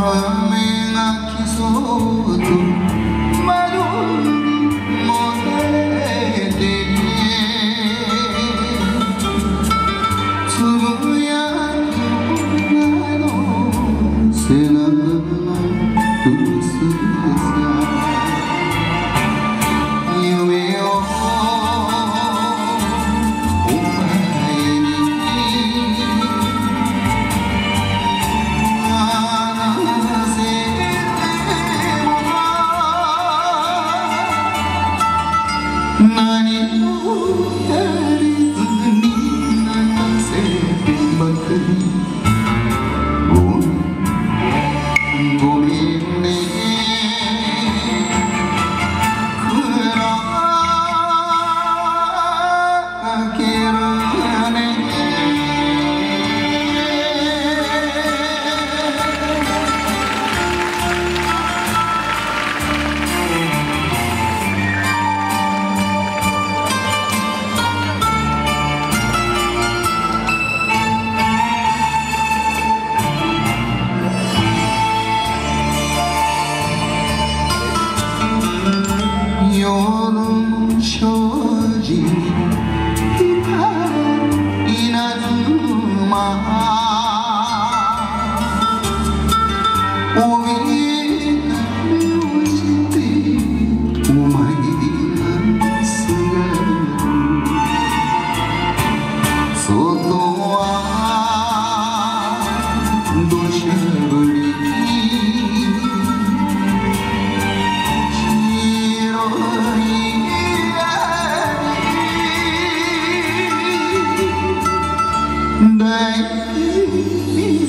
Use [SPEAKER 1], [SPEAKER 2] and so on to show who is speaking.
[SPEAKER 1] Amen, aqui sou tu. money. า You.